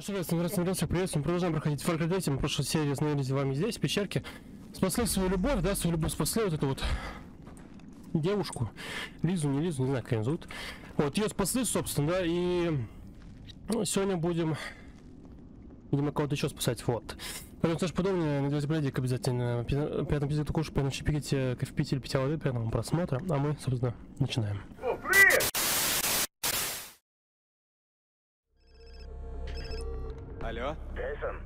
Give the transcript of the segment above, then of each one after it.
Ну что, ребят, раз вернулся, приветствуем, продолжаем проходить Far Cry 3, мы в прошлой серии остановились с вами здесь, в пещерке. Спасли свою любовь, да, свою любовь спасли, вот эту вот девушку, Лизу, не Лизу, не знаю, как ее зовут. Вот, ее спасли, собственно, да, и ну, сегодня будем, видимо, кого-то еще спасать, вот. Поэтому, тоже подобное, надеюсь, блядик обязательно. Приятного аппетита кушать, приятного чипиките, кофе пить или питья воды, приятного просмотра, а мы, собственно, начинаем. О, привет! Алло? Джейсон,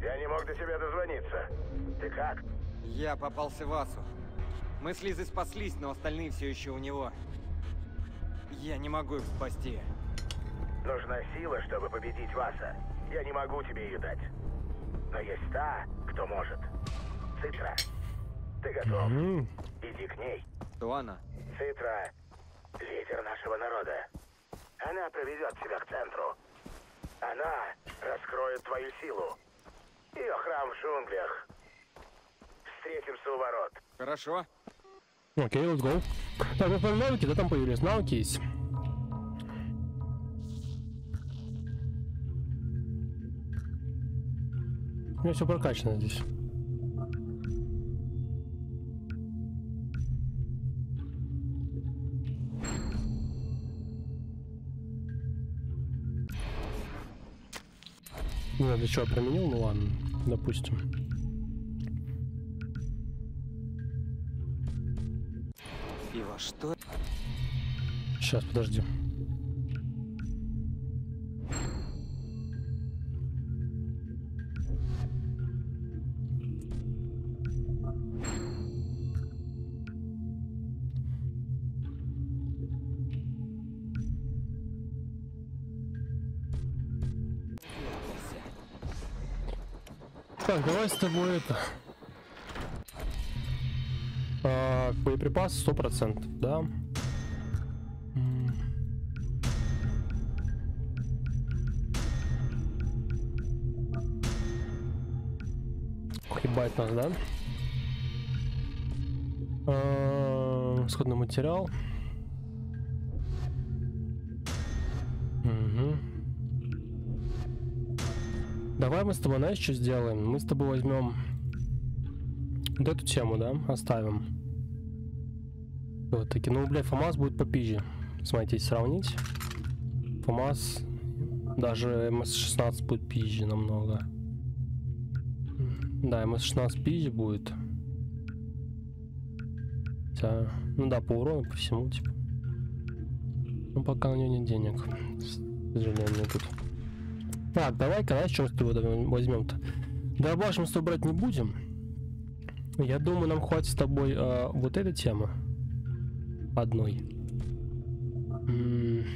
я не мог до тебя дозвониться. Ты как? Я попался в Асу. Мы с Лизой спаслись, но остальные все еще у него. Я не могу их спасти. Нужна сила, чтобы победить Васа. Я не могу тебе ее дать. Но есть та, кто может. Цитра. Ты готов? М, Иди к ней. Кто она? Цитра — лидер нашего народа. Она проведет тебя к центру. Она раскроет твою силу. Ее храм в джунглях. Встретимся у ворот. Хорошо. Окей, let's go. Так, ну, по навыки, да, там появились, навыки есть. У меня все прокачано здесь. Знаю, для чего я применил, ну ладно, допустим. И во что? Сейчас, подожди. Так, давай с тобой это. А, боеприпас сто процентов, да? М. Ебать нас, да? А, Сходный материал. Давай мы с тобой, знаешь, что сделаем? Мы с тобой возьмем вот эту тему, да, оставим. Вот таки, ну, блядь, ФАМАС будет попизже. Смотрите, сравнить. ФАМАС, даже МС-16 будет пизже намного. Да, МС-16 пизже будет. Хотя, ну да, по урону, по всему, типа. Ну, пока на нее нет денег. К сожалению, тут. Так, давай-ка, мы с тобой возьмем-то? Дробаш мы с брать не будем. Я думаю, нам хватит с тобой э, вот этой темы. Одной. М.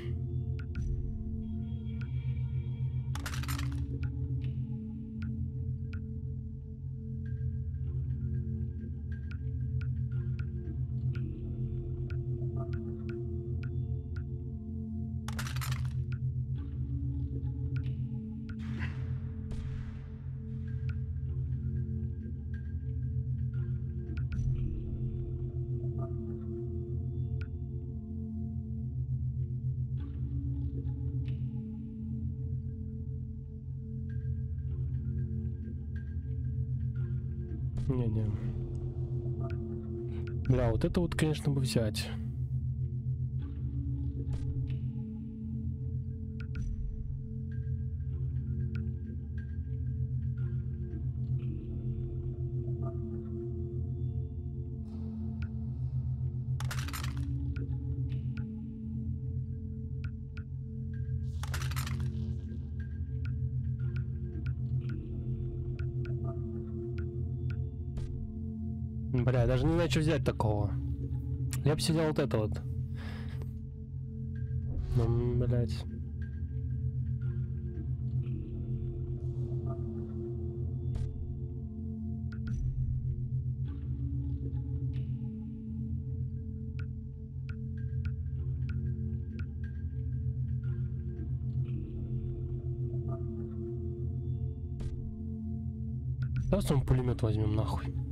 Не-не. Бля, вот это вот, конечно, бы взять. Что взять такого. Я бы сидел вот это вот. Ну, блядь. Давай мы пулемет возьмем нахуй.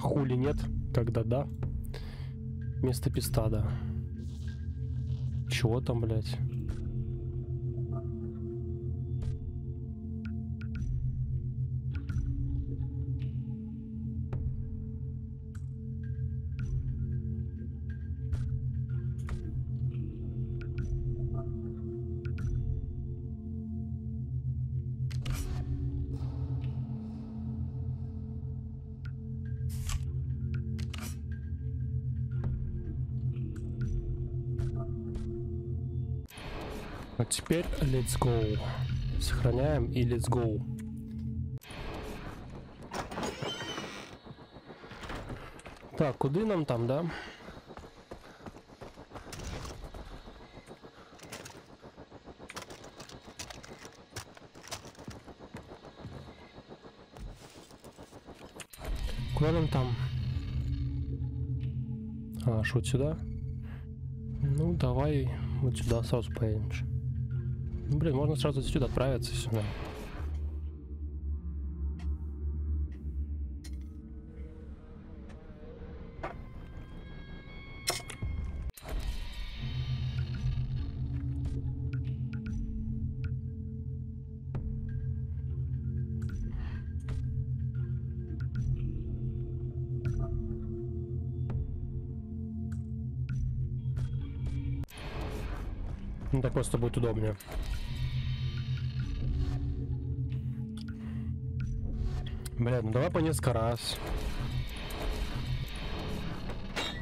Хули нет? Когда да? Место писта, да. Чего там, блядь? А теперь let's go. Сохраняем и let's go. Так, куди нам там, да? Куда нам там? А, вот сюда? Ну, давай вот сюда сразу поедешь. Блин, можно сразу сюда отправиться сюда. Ну, так просто будет удобнее. Блядь, ну давай по несколько раз.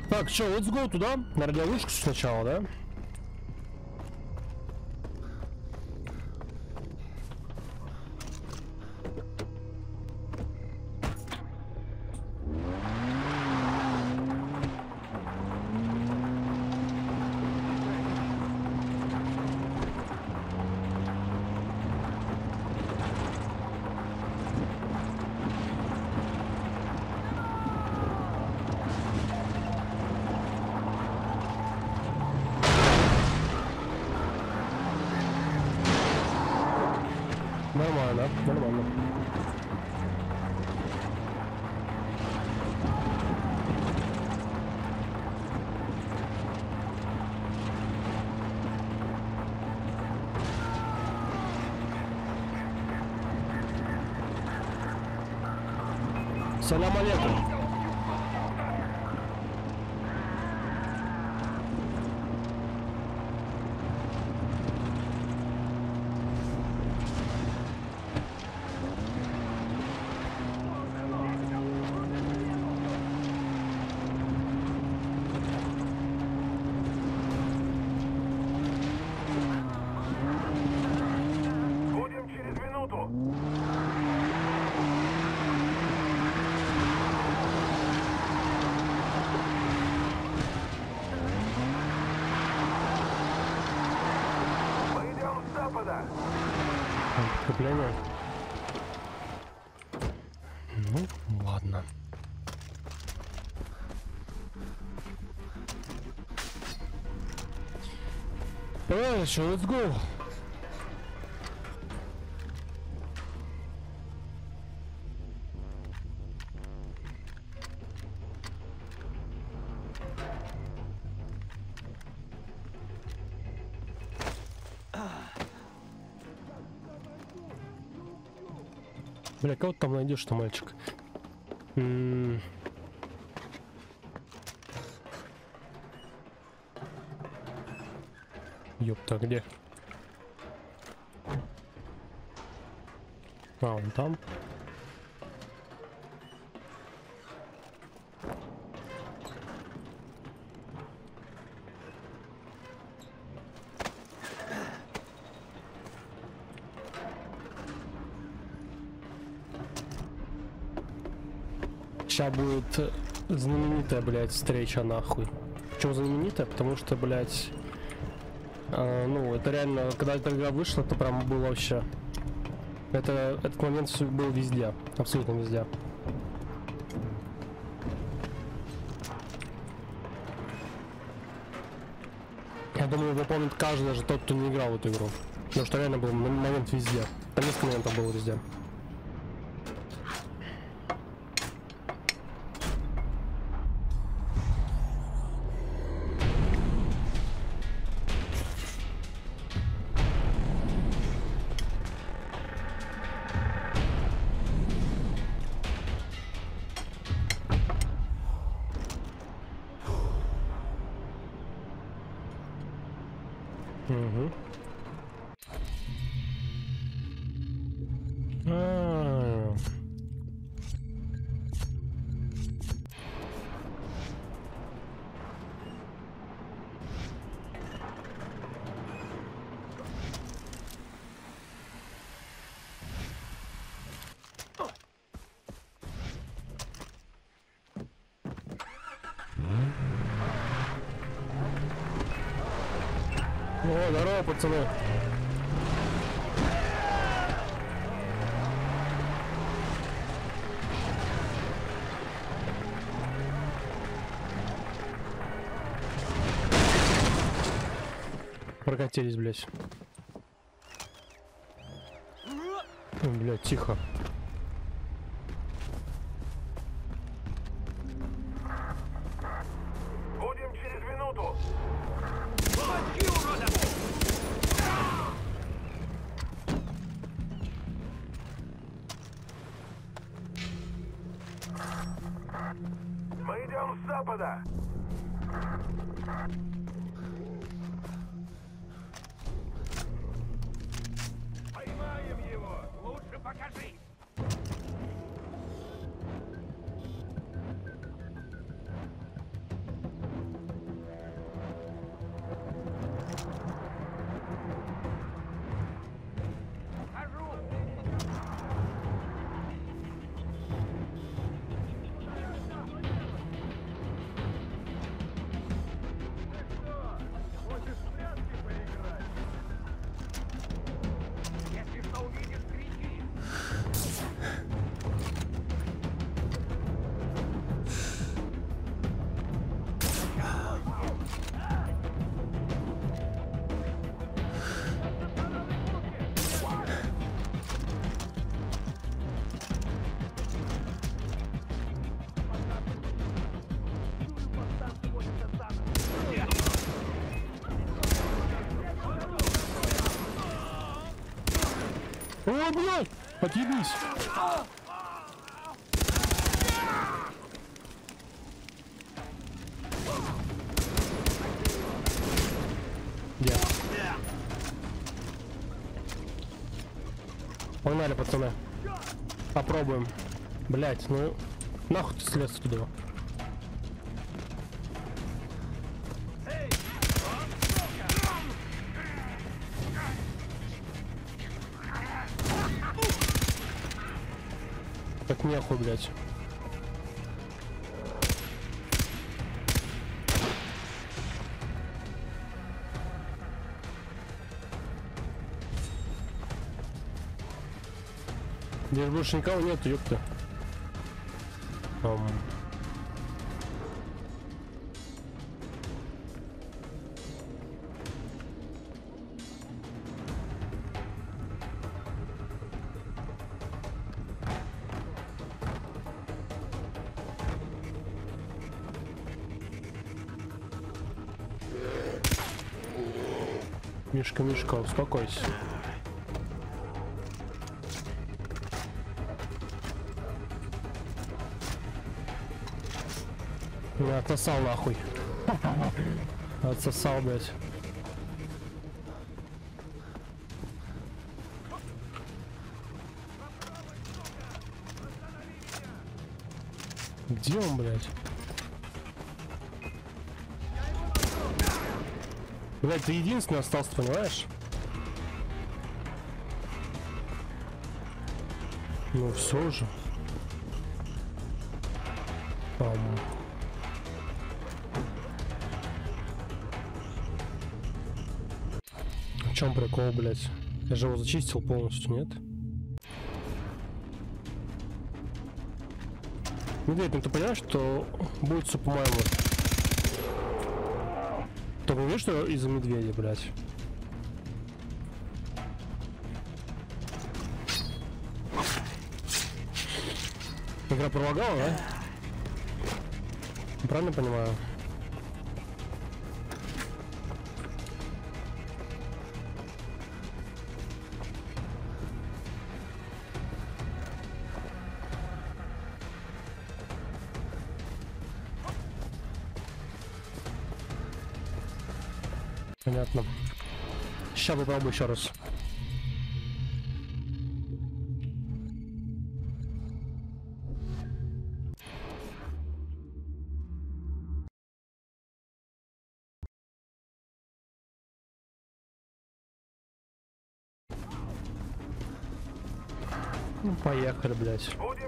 Так, что, let's go туда? На радиовышку сначала, да? Нормально, нормально. Салям алейкум. Будем через минуту. Мы идем с запада. Подкрепление. Ну, ладно. Дальше, let's go. Бля, кого там найдешь, что мальчик? М. Ёпта, где? А, он там. Сейчас будет знаменитая, блядь, встреча нахуй. Почему знаменитая? Потому что, блядь, а, ну, это реально, когда эта игра вышла, это прям было вообще... Это, этот момент был везде, абсолютно везде. Я думаю, его помнит каждый, даже тот, кто не играл в эту игру. Потому что реально был момент везде. Там несколько моментов было везде. Здорово, пацаны. Прокатились, блядь. Блядь, тихо. О, блядь! Отъебись! Где? Погнали, пацаны. Попробуем. Блять, ну нахуй ты слез туда. Так нехуй, блять. Здесь больше никого нет, ёпта. Ам. Мишка, успокойся. Я отсосал нахуй. Отсосал, блядь. Где он, блядь? Блядь, ты единственный остался, понимаешь? Ну все же. Ам. В чем прикол, блядь? Я же его зачистил полностью, нет? Медведь, ну ты понимаешь, что будет все по-моему. Ты понимаешь, что из-за медведя, блядь? Игра пролагала, да? Правильно понимаю? Понятно. Сейчас попробую еще раз. Поехали, блядь. Будем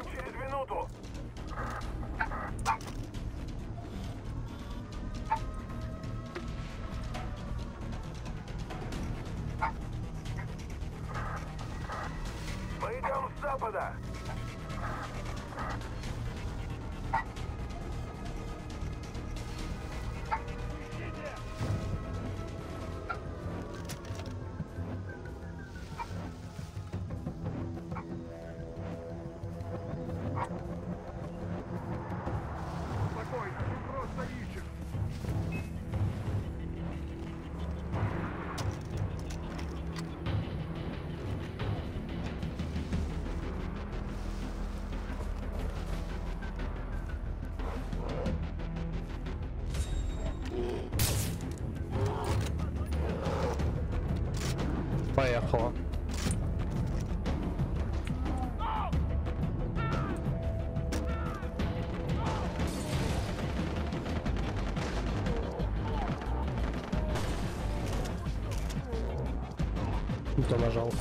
Не то нажал.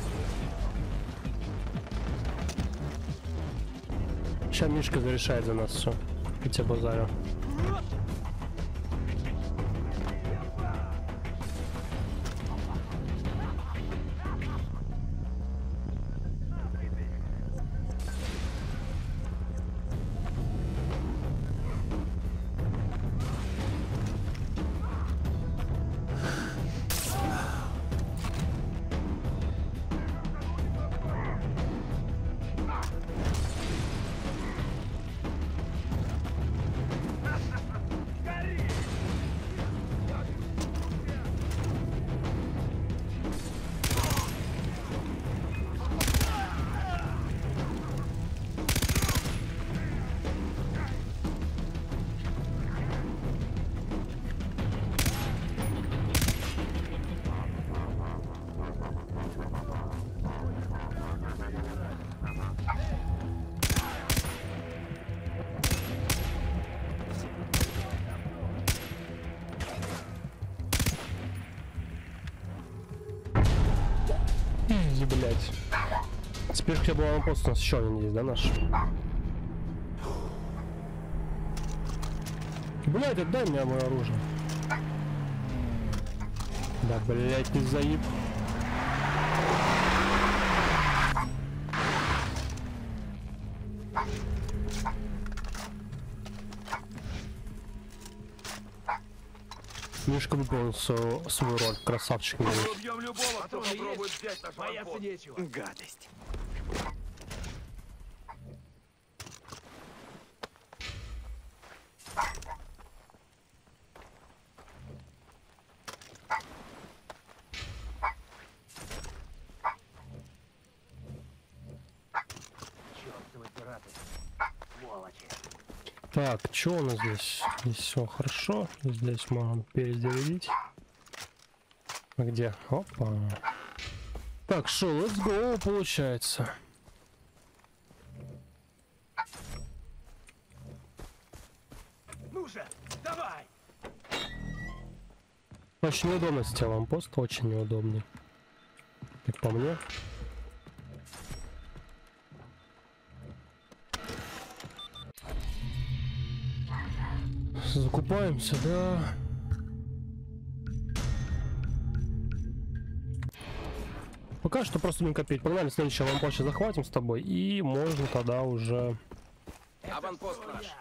Сейчас Мишка зарешает за нас все. Я тебе базарю. Теперь хотя бы аванпост у нас еще один есть, да, наш? Блядь, отдай мне мое оружие. Да, блядь, ты заеб. Мишка выполнил свою, свою роль, красавчик. Убьем любого, кто попробует взять наш. Гадость. Так, что у нас здесь? Здесь все хорошо. Здесь можем перезарядить. А где? Опа. Так, что, let's go, получается. Ну же, давай! Очень неудобно с телом пост, очень неудобный. Как по мне. Закупаемся, да. Пока что просто будем копить. Погнали, следующий лампочек захватим с тобой. И можно тогда уже... Аванпост наш.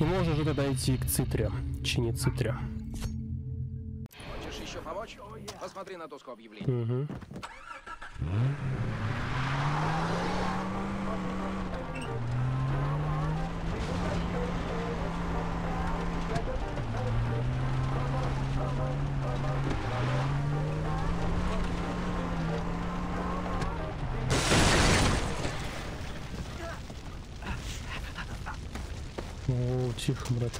И можно уже тогда идти к цитре. Чинить цитре. Хочешь еще помочь? Посмотри на доску объявлений. Угу. Тихо, брат.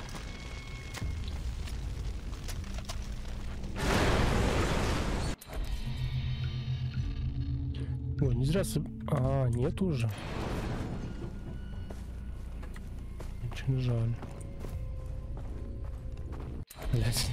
Ой, не зря... соб- А, нет уже. Очень жаль. Блять.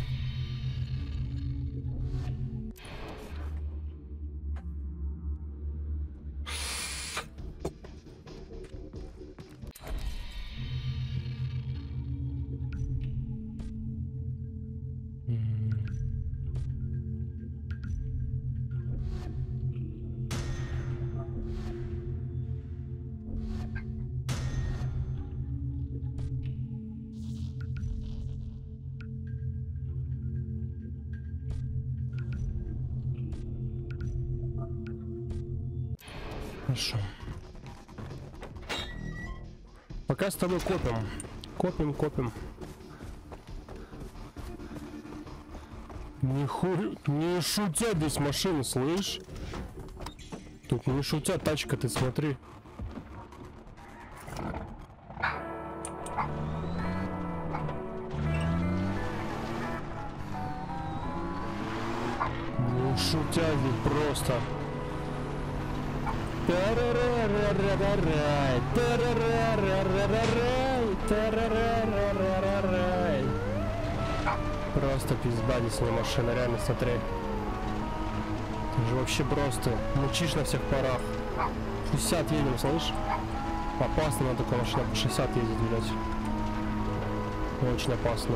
С тобой копим. Копим, копим. Не хуй, не шутят здесь машины, слышь? Тут не шутят тачка, ты смотри. Не шутят здесь просто. Просто пизда здесь не машина, реально смотри. Ты же вообще просто мучишь на всех парах. 60 едем, слышь? Опасно на такой машине по 60 ездить, блядь. Очень опасно.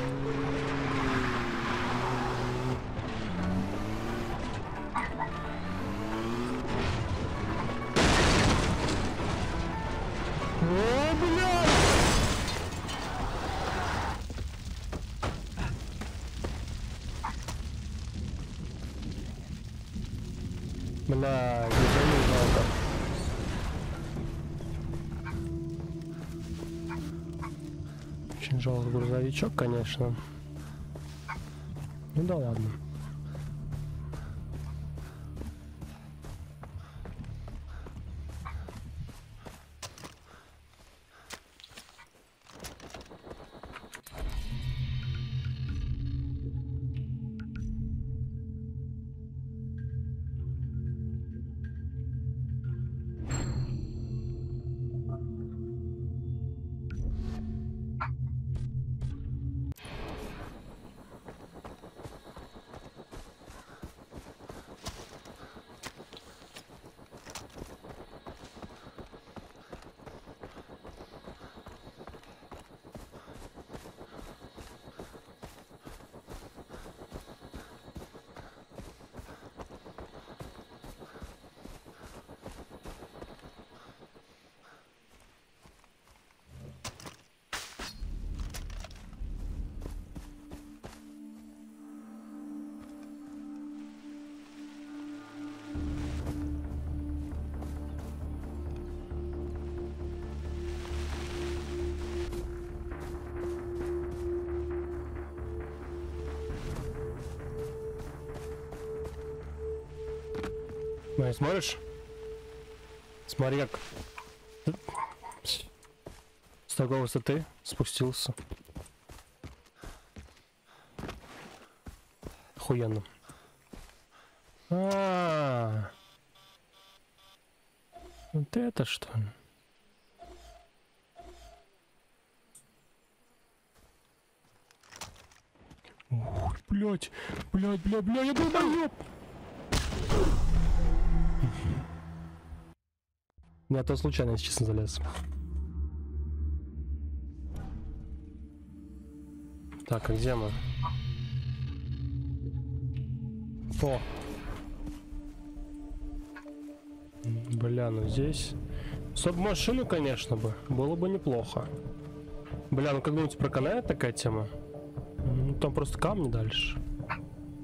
Грузовичок, конечно. Ну да ладно. Смотри, смотришь? Смотри, как с такой высоты спустился. Охуенно. А, -а, -а. Вот это что? ли? Ой, блядь, блядь, блядь, блядь, я долбоёб! Я то случайно, если честно, залез. Так, а где мы? О! Бля, ну здесь... Соб-машину, конечно бы. Было бы неплохо. Бля, ну как-нибудь проканает такая тема? Ну, там просто камни дальше.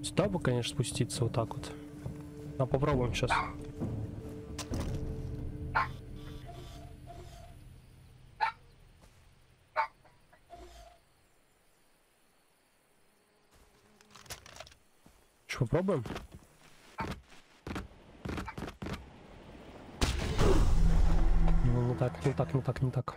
Сюда бы, конечно, спуститься вот так вот. А попробуем сейчас. Попробуем? Не так, не так, не так, не так.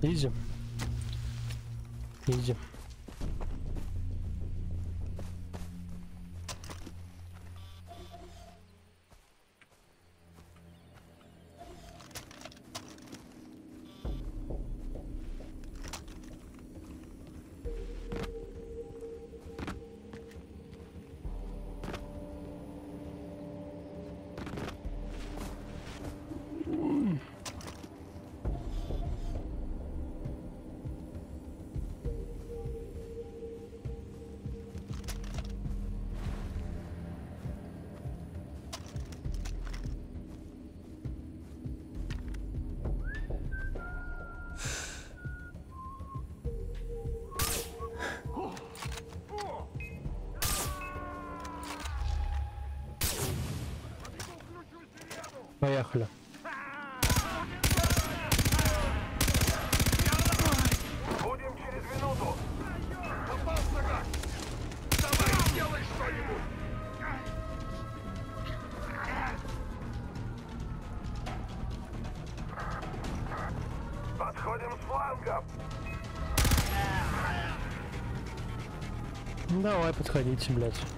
Изи. Изи. Поехали. Будем через минуту. Подходим с флангов. Ну, давай, подходите, блядь.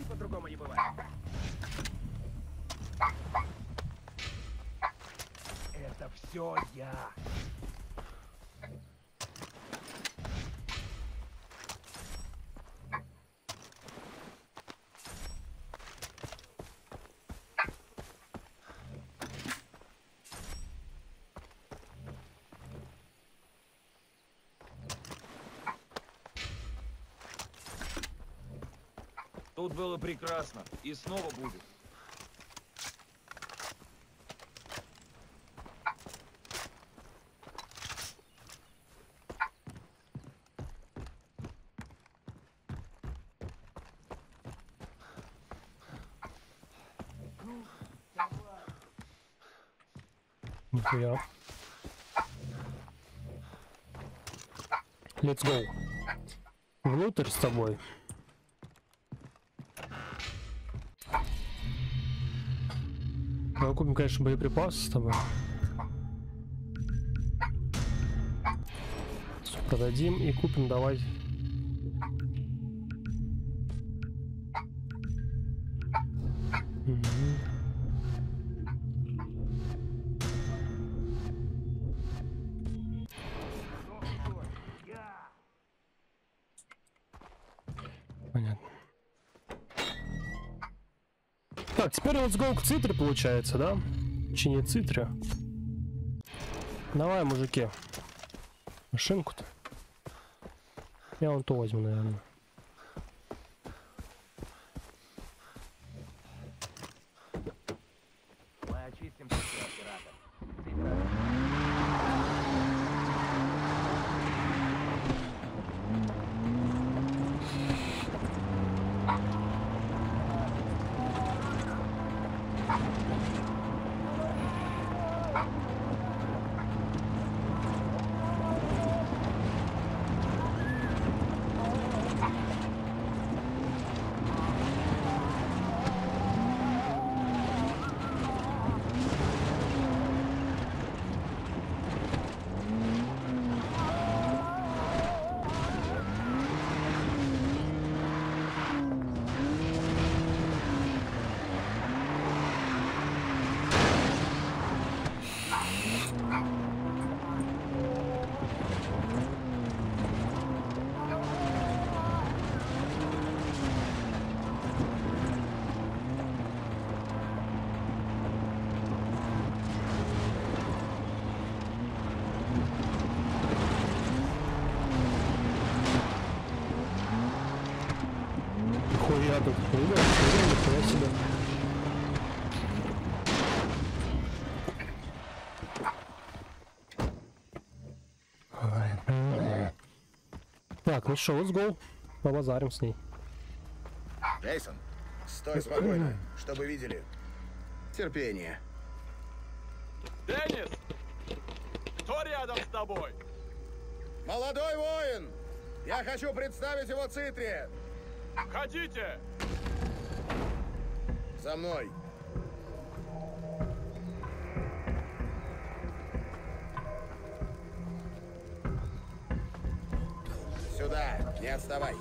И по-другому не бывает. Это все я. Тут было прекрасно. И снова будет. Нихуя. Let's go. Внутрь с тобой. Купим, конечно, боеприпасы с тобой. Продадим и купим, давай. Let's go к цитре получается, да? Чи не цитре? Давай, мужики. Машинку-то. Я вон то возьму, наверное. Так, ну что, let's go. Побазарим с ней. Джейсон, стой спокойно, чтобы видели. Терпение. Деннис! Кто рядом с тобой? Молодой воин! Я хочу представить его Цитре! Ходите! За мной! Отставай.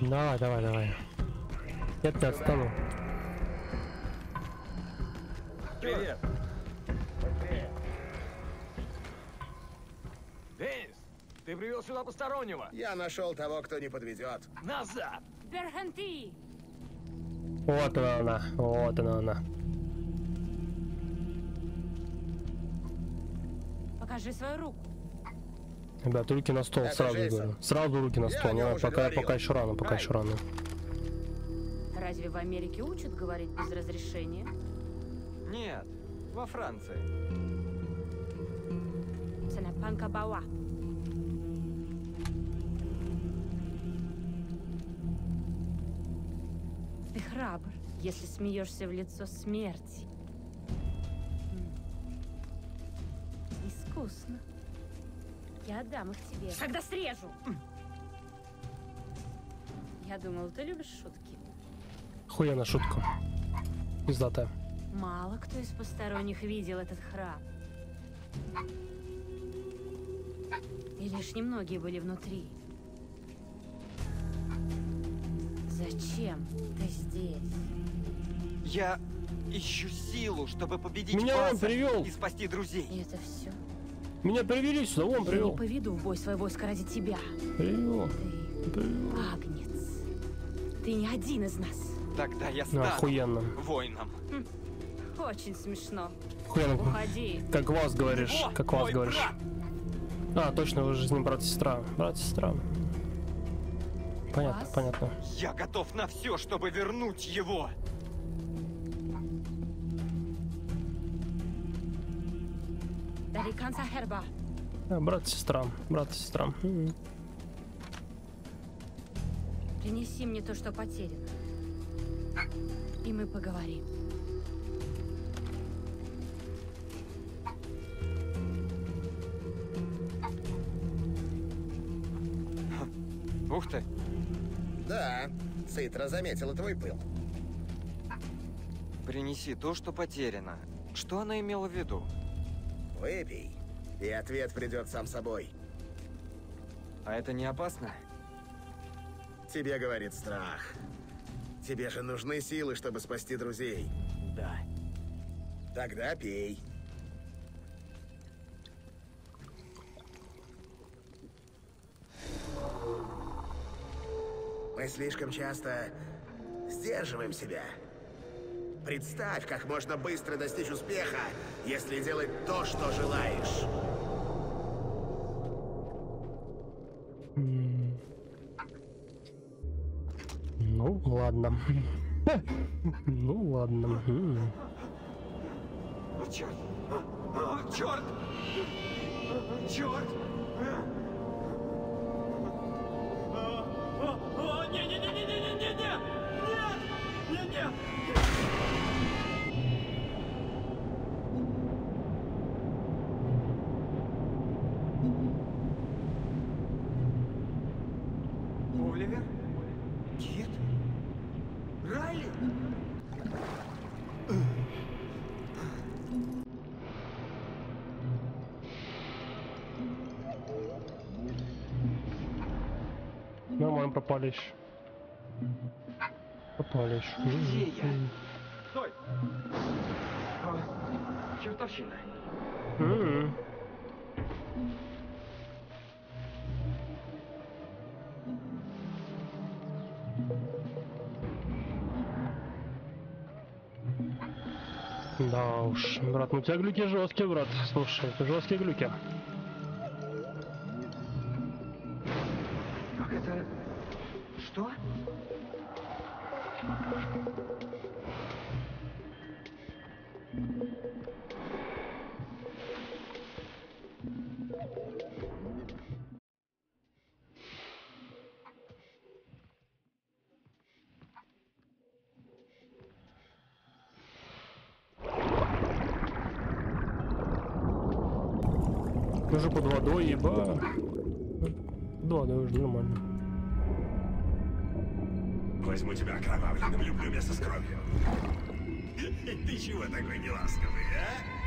Давай, давай, давай. Я тебя отстану. Привет. Денис, ты привел сюда постороннего. Я нашел того, кто не подведет. Назад. Берханти! Вот она, она. Вот она, она. Покажи свою руку. Ребят, руки на стол, Это сразу говорю. Сразу руки на стол. Не пока, говорил. пока еще рано, пока еще рано. Разве в Америке учат говорить без разрешения? Нет, во Франции. Сенапанка Бауа. Ты храбр, если смеешься в лицо смерти. Искусно. Я отдам их тебе. Когда срежу! Я думал, ты любишь шутки. Хуя шутка. Пиздатая. Мало кто из посторонних видел этот храм. И лишь немногие были внутри. Зачем ты здесь? Я ищу силу, чтобы победить Меня он привел. и спасти друзей. И это все? Меня привели сюда, он Я не привел. поведу в бой свое войско ради тебя. Привел. Ты Привел. агнец. Ты не один из нас. Тогда я Ну, стану охуенно. воином. Очень смешно. Охуенно. Уходи. Как вас говоришь, О, как вас говоришь. брат! А, точно, вы же с ним брат-сестра. Брат-сестра. Понятно, Вас? понятно. Я готов на все, чтобы вернуть его. Дарикан Сахерба. А, брат-сестра, брат-сестра. М. Принеси мне то, что потеряно. И мы поговорим. Ух ты, Да, Цитра заметила твой пыл. принеси то, что потеряно. Что она имела в виду? Выпей, и ответ придет сам собой. А это не опасно? Тебе говорит страх. Тебе же нужны силы, чтобы спасти друзей. Да. Тогда пей. Мы слишком часто сдерживаем себя. Представь, как можно быстро достичь успеха, если делать то, что желаешь. Ну, ладно. Ну, ладно. М. О, черт! О, черт! Оливер? Кит? Райли? Нормально пропали еще. Пропали еще. Где я? Стой! А, чертовщина. М. Да уж, брат, ну у тебя глюки жесткие, брат. Слушай, жесткие глюки. Еба. Под водой уже нормально. Возьму тебя окровавленным, люблю место с кровью. Ты чего такой неласковый, а?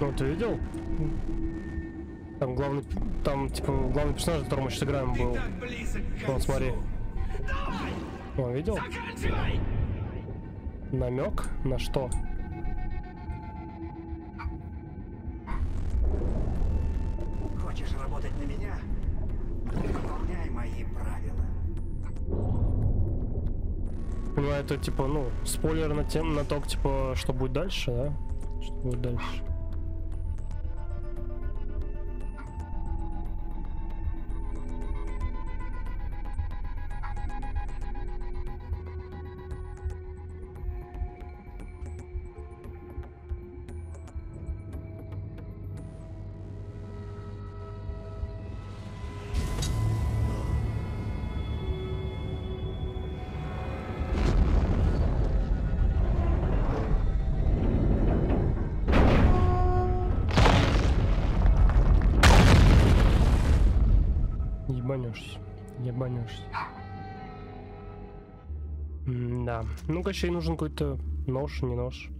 Ну, ты видел? Там главный, там, типа, главный персонаж, которого мы сейчас играем, был. Вон, смотри. Давай, О, видел? заканчивай! Намек на что? Понимаю, это типа, ну, спойлер на тем, на то, типа, что будет дальше, да? Что будет дальше? Еще и нужен какой-то нож, не нож.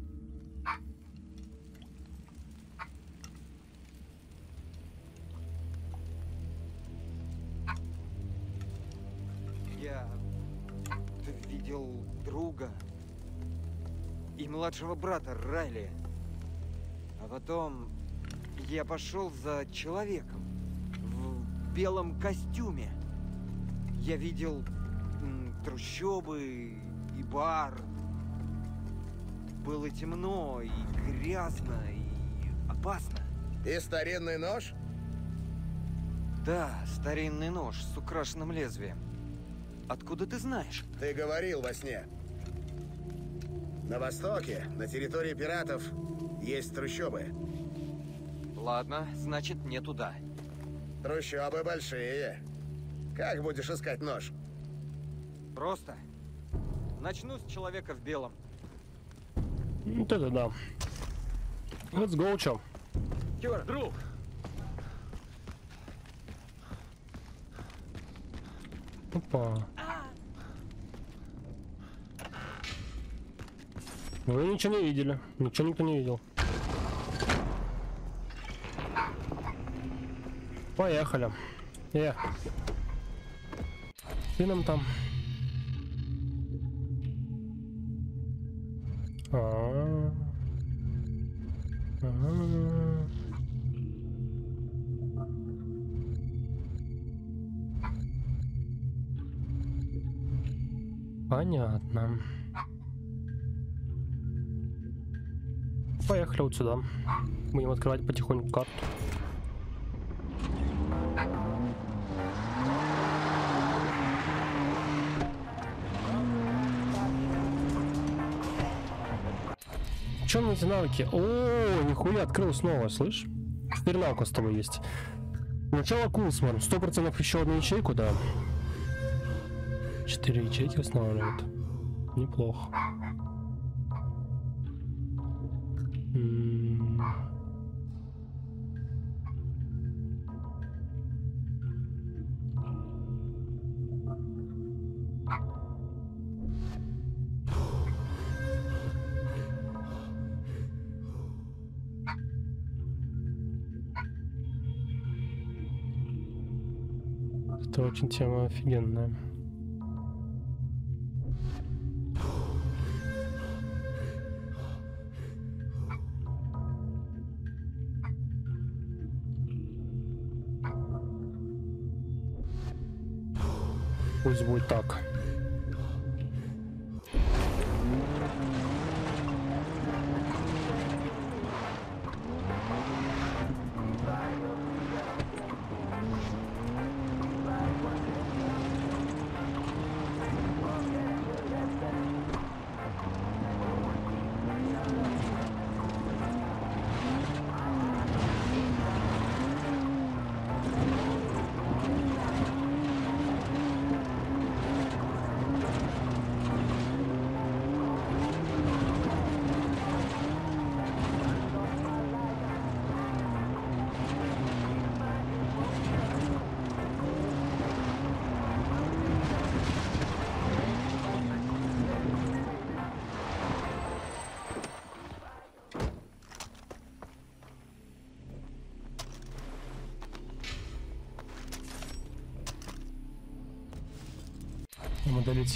Я видел друга и младшего брата Райли. А потом я пошел за человеком в белом костюме. Я видел трущобы и бар. Было темно и грязно и опасно. И старинный нож? Да, старинный нож с украшенным лезвием. Откуда ты знаешь? Ты говорил во сне. На востоке, на территории пиратов, есть трущобы. Ладно, значит не туда. Трущобы большие. Как будешь искать нож? Просто. Начну с человека в белом. Вот это да. Let's go, чё? Стюарт, друг! Опа. Вы ничего не видели. Ничего никто не видел. Поехали. Э. Ты нам там. А. А. Понятно. Поехали вот сюда. Будем открывать потихоньку карту. Чем эти навыки? О, нихуя, открыл снова, слышь? Теперь навык с тобой есть. Начало Кулсман. Сто процентов еще одну ячейку, да. Четыре ячейки устанавливают. Неплохо. Очень тема офигенная. Пусть будет так.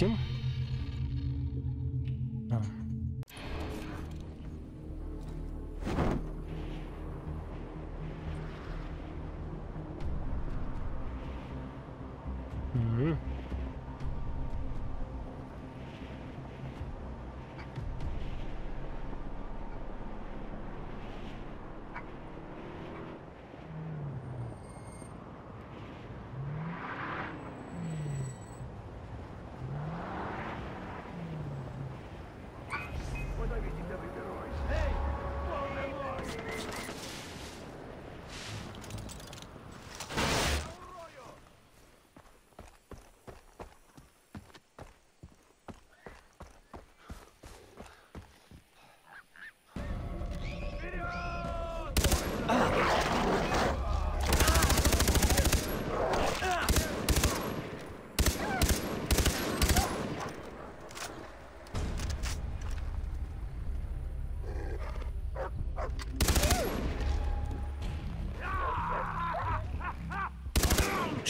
Мы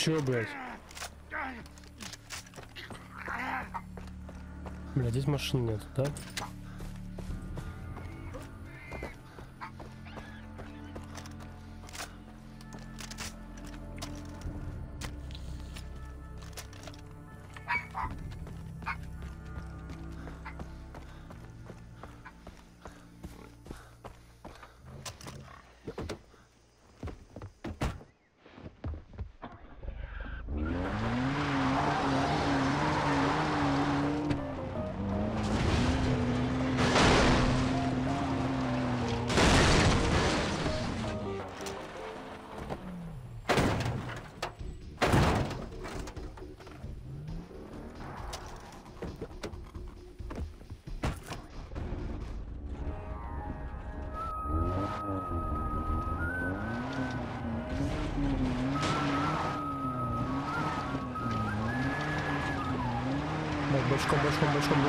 Чё, блядь? Бля, здесь машин нет, да?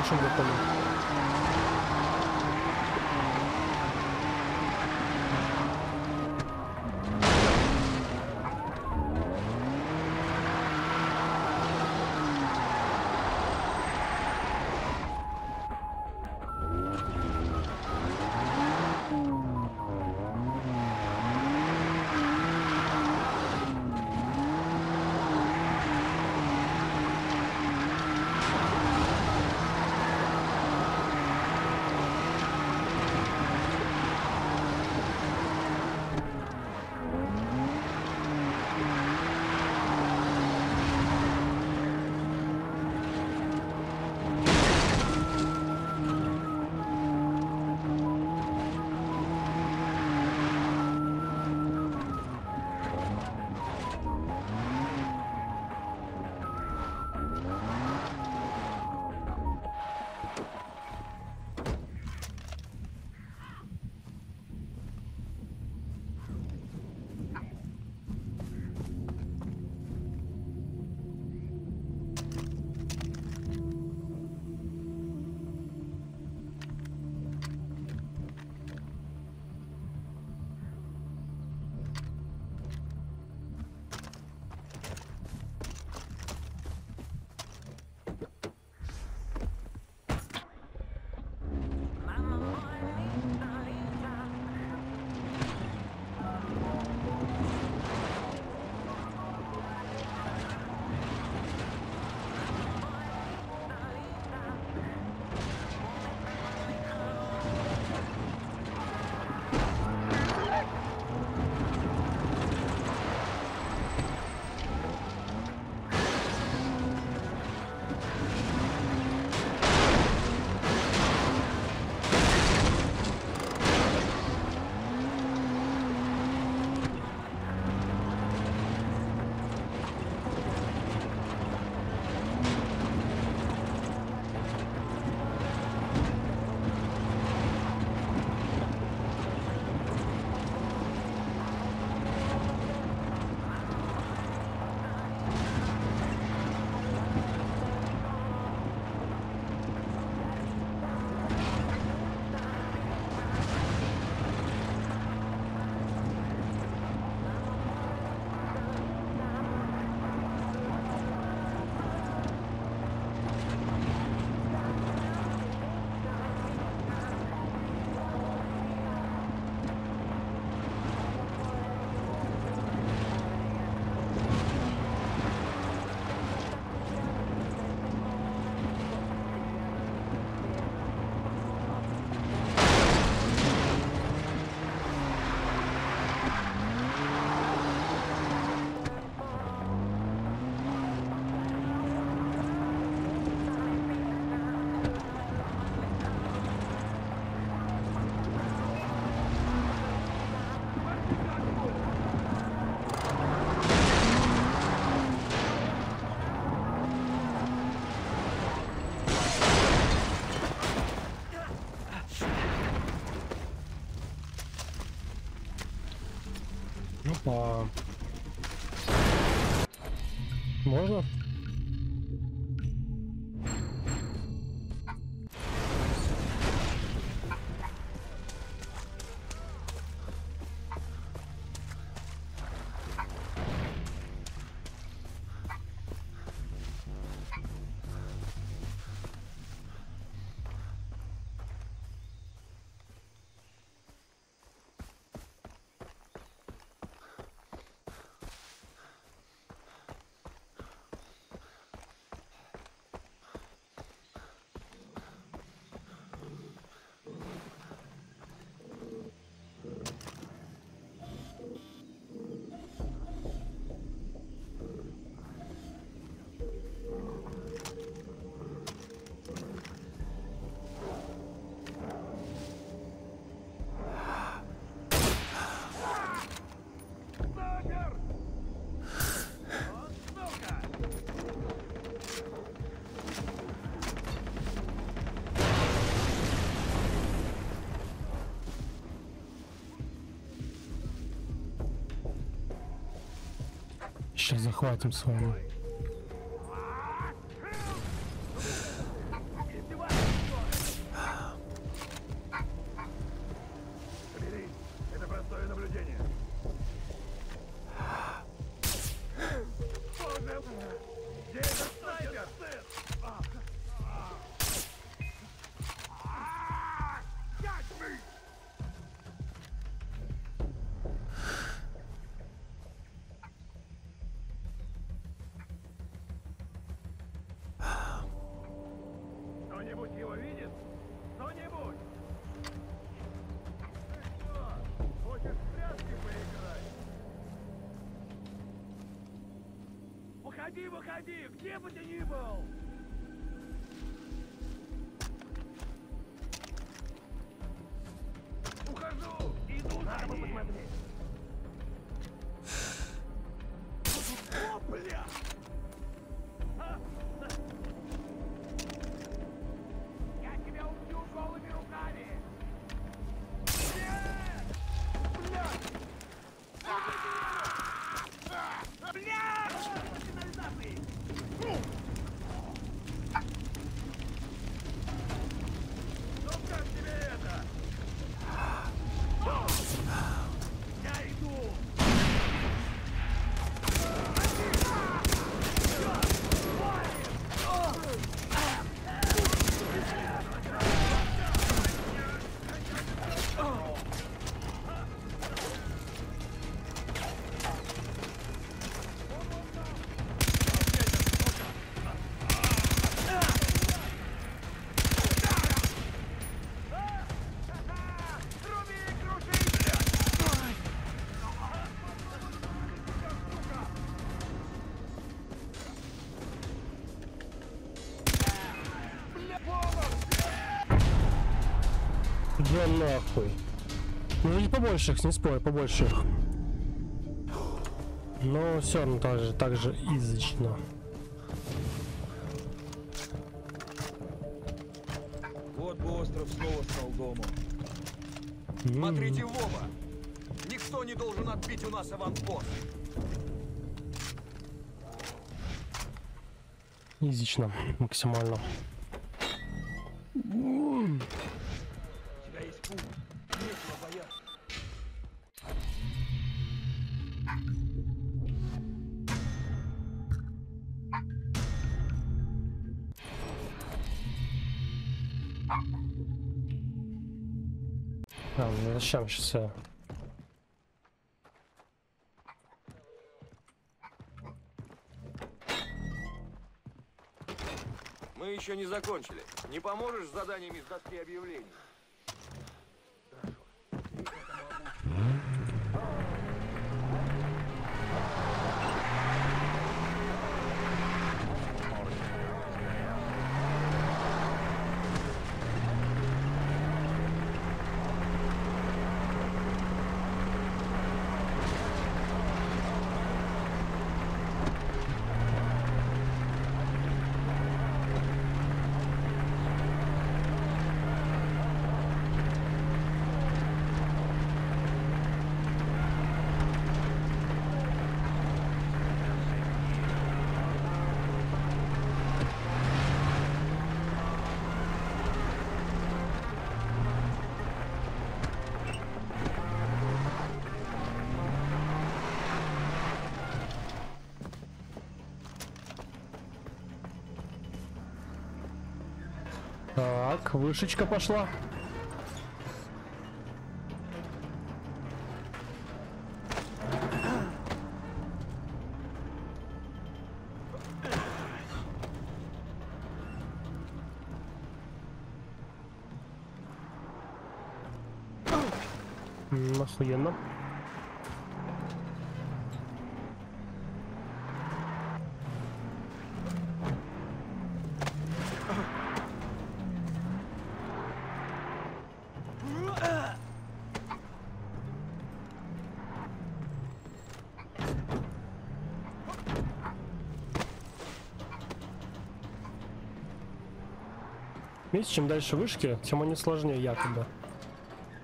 interaction with the Сейчас захватим с вами. Выходи, выходи, где бы ты ни был! Ну не спорю, побольше их. Но все равно так же, так же изычно. Вот бы остров снова стал домом. Смотрите в оба! Никто не должен отбить у нас аванпост! Изично, максимально. Зачем сейчас я? Мы еще не закончили. Не поможешь с заданиями с доски объявлений? Вышечка пошла. Охуенно. Видите, чем дальше вышки, тем они сложнее якобы.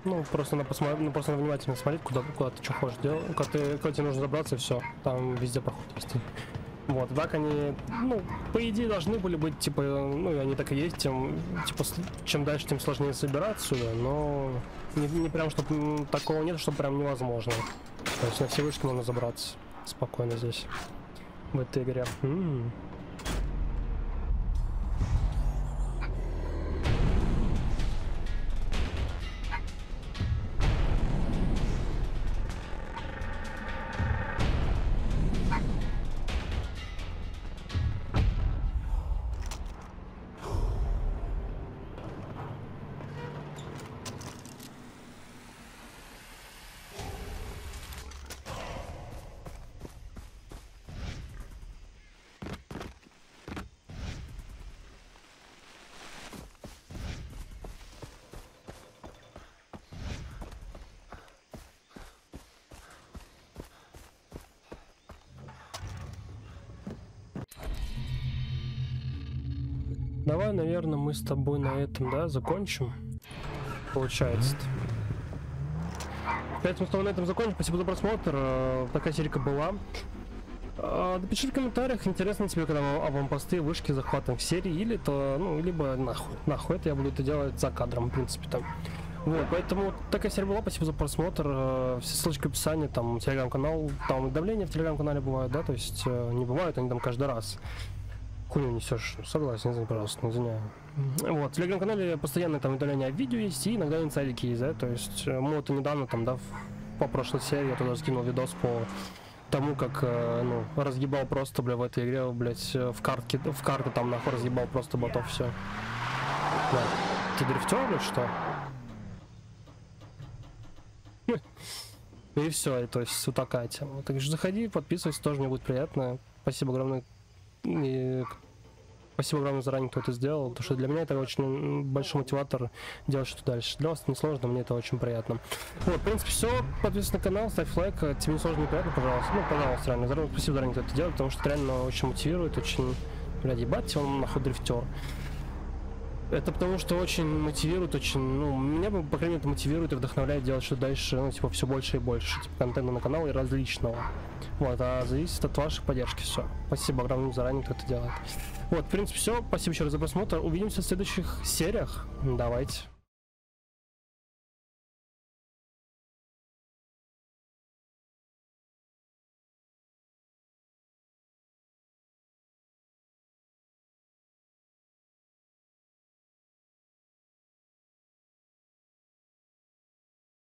Ну, просто надо посмотреть, ну, просто надо внимательно смотреть, куда, куда ты что хочешь делать. Когда, ты, тебе нужно забраться, и все. Там везде проход есть. Вот, так они, ну, по идее, должны были быть, типа, ну, они так и есть, тем, типа, чем дальше, тем сложнее собираться сюда, но не, не прям, чтобы такого нет, что прям невозможно. То есть на все вышки можно забраться спокойно здесь, в этой игре. М. Давай, с тобой на этом, да, закончим. Получается. -то. Поэтому с тобой на этом закончим. Спасибо за просмотр. Э, Такая серика была. А, Напиши в комментариях, интересно тебе, когда аванпосты, вышки захватом в серии, или то, ну, либо нахуй. Нахуй это я буду это делать за кадром, в принципе, там. Вот, поэтому такая серия была, спасибо за просмотр. э, Все ссылочки в описании, там, телеграм-канал, там давление в телеграм-канале бывает, да, то есть э, не бывают они там каждый раз хуйню несешь. Согласен, извини, пожалуйста, извиняю. Вот, в телеграм-канале постоянно там удаление видео есть, и иногда инсайдики есть, да, то есть э, мы вот недавно там, да, по прошлой серии я туда скинул видос по тому, как, э, ну, разъебал просто, бля, в этой игре, блядь, э, в картке, в карты там, нахуй, разъебал просто ботов, все. Да. Ты дрифтер, блядь, что? И все, то есть вот такая тема. Так что заходи, подписывайся, тоже мне будет приятно. Спасибо огромное и спасибо огромное заранее, кто это сделал, потому что для меня это очень большой мотиватор делать что дальше. Для вас это не сложно, мне это очень приятно. Вот, в принципе, все. Подписывайся на канал, ставь лайк. э, Тебе не сложно, не приятно, пожалуйста. Ну, пожалуйста, реально. Заранее, спасибо заранее, кто это делает, потому что реально очень мотивирует, очень... Блядь, ебать, он нахуй дрифтер. Это потому что очень мотивирует, очень, ну, меня, по крайней мере, мотивирует и вдохновляет делать что дальше, ну, типа, все больше и больше, типа, контента на канал и различного. Вот, а зависит от вашей поддержки все. Спасибо огромное заранее, кто это делает. Вот, в принципе, все. Спасибо еще раз за просмотр. Увидимся в следующих сериях. Давайте.